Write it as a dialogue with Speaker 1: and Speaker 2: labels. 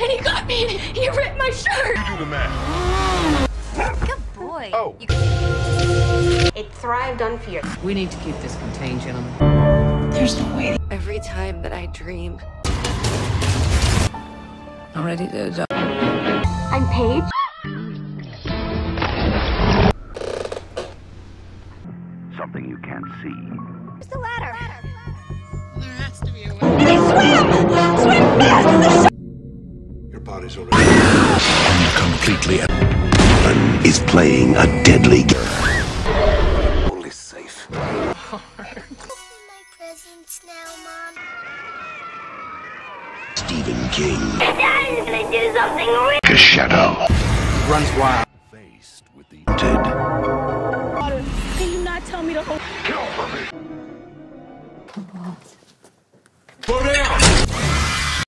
Speaker 1: and he got me, and he ripped my shirt.
Speaker 2: You do the math.
Speaker 3: Good boy.
Speaker 2: Oh.
Speaker 3: You
Speaker 4: It thrived on fear.
Speaker 5: We need to keep this contained, gentlemen.
Speaker 1: There's no way.
Speaker 3: Every time that I dream,
Speaker 5: I'm ready to adopt.
Speaker 4: I'm Paige.
Speaker 6: Something you can't see.
Speaker 3: where's the ladder?
Speaker 2: Your body's already.
Speaker 6: Completely. Is playing a deadly game. Only safe.
Speaker 7: my presents now, Mom.
Speaker 6: Stephen King.
Speaker 7: Daddy's gonna do something real.
Speaker 6: A shadow.
Speaker 2: Runs wild.
Speaker 6: Faced with the dead.
Speaker 1: Can you not tell me to hold?
Speaker 6: Kill for me.